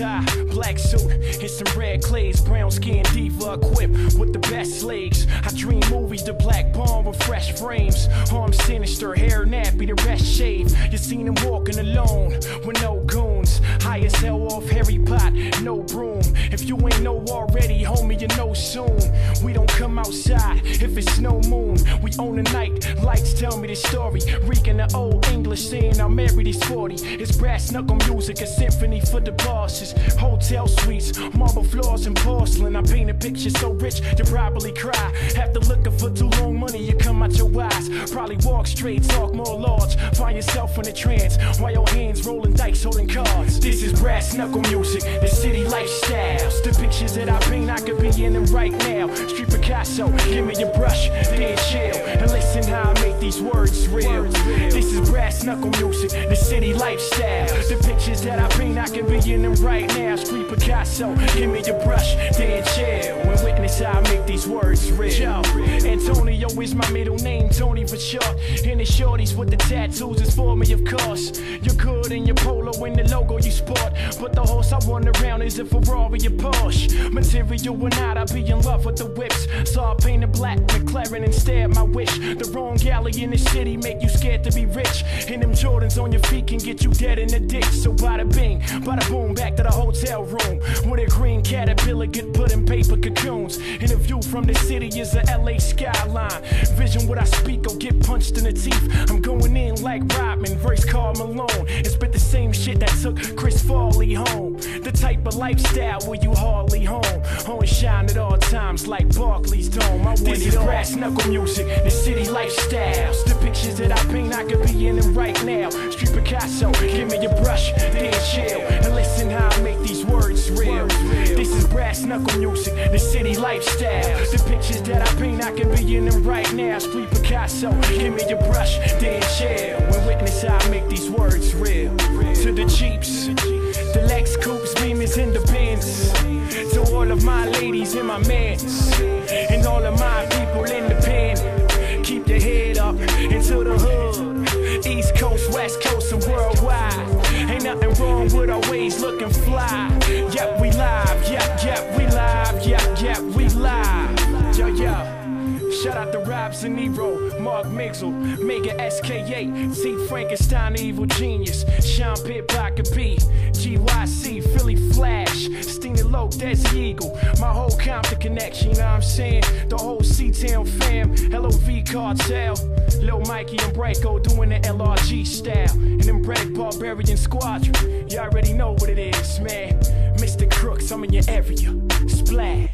tie, black suit, and some red clays. Brown skin diva equipped with the best legs. I dream movies, the black bomb with fresh frames. Arm sinister, hair nappy, the rest shaved. You seen him walking alone with no goon. High as hell off Harry Pot, no broom. If you ain't know already, homie, you know soon. We don't come outside if it's no moon. We own the night. Lights tell me the story. Reeking the old English saying I'm married, he's 40. It's brass knuckle music, a symphony for the bosses. Hotel suites, marble floors and porcelain. I paint a picture so rich you probably cry. After looking for too long money, you come out your eyes. Probably walk straight, talk more large. Find yourself in a trance while your hands rolling brass knuckle music, the city lifestyles. The pictures that I paint, I could be in them right now. Street Picasso, give me your brush, then chill. And listen how I make these words real. This is brass knuckle music, the city lifestyle. The pictures that I paint, I could be in them right now. Street Picasso, give me your brush, is my middle name, Tony for short. And the shorties with the tattoos is for me, of course. You're good in your polo and the logo you sport. But the horse I run around is a Ferrari or Porsche. Material or not, I'll be in love with the whips. So I painted black McLaren instead, my wish. The wrong galley in the city make you scared to be rich. And them Jordans on your feet can get you dead in the ditch. So bada bing, bada boom, back to the hotel room. With a green caterpillar get put in paper cocoons. And a view from the city is a LA skyline. Vision what I speak or get punched in the teeth. I'm going in like Rodman, verse Karl Malone. And spit the same shit that took Chris Farley home. The type of lifestyle where you hardly home. On shine at all times like Barclays Dome. I this is brass knuckle music, the city lifestyles. The pictures that I paint, I could be in them right now. Street Picasso, brass knuckle music, the city lifestyle. The pictures that I paint, I can be in them right now. Street Picasso, give me your brush, then chill. And witness I make these words real. To the Jeeps, the Lex Coupes, Beamers, and the Benz. To all of my ladies and my mans, and all of my nothing wrong with our ways looking fly. Yep, we live. Yep, yep, we live. Yep, yep, we. Shout out to Rob Zeniro, Mark Mixel, Mega SK8, T Frankenstein, Evil Genius, Sean Pitt, Baka B, GYC, Philly Flash, Stina Low, Desi Eagle, my whole Compton connection, you know what I'm saying? The whole C-Town fam, LOV Cartel, Lil Mikey and Branko doing the LRG style, and them Red Barbarian Squadron, you already know what it is, man. Mr. Crooks, I'm in your area, splash.